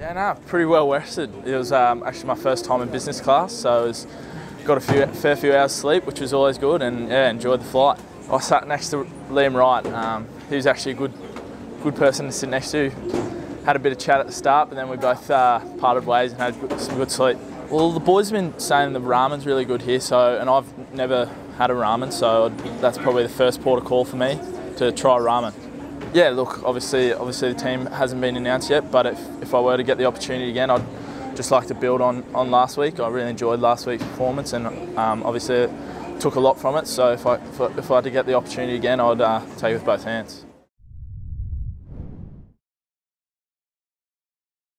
Yeah, no, pretty well rested. It was um, actually my first time in business class, so I was, got a few, fair few hours sleep, which was always good, and yeah, enjoyed the flight. I sat next to Liam Wright. Um, he was actually a good, good person to sit next to. Had a bit of chat at the start, but then we both uh, parted ways and had some good sleep. Well, the boys have been saying the ramen's really good here, so and I've never had a ramen, so that's probably the first port of call for me to try ramen. Yeah, look, obviously, obviously the team hasn't been announced yet, but if, if I were to get the opportunity again, I'd just like to build on, on last week. I really enjoyed last week's performance, and um, obviously took a lot from it. So if I if I, if I had to get the opportunity again, I'd uh, take it with both hands.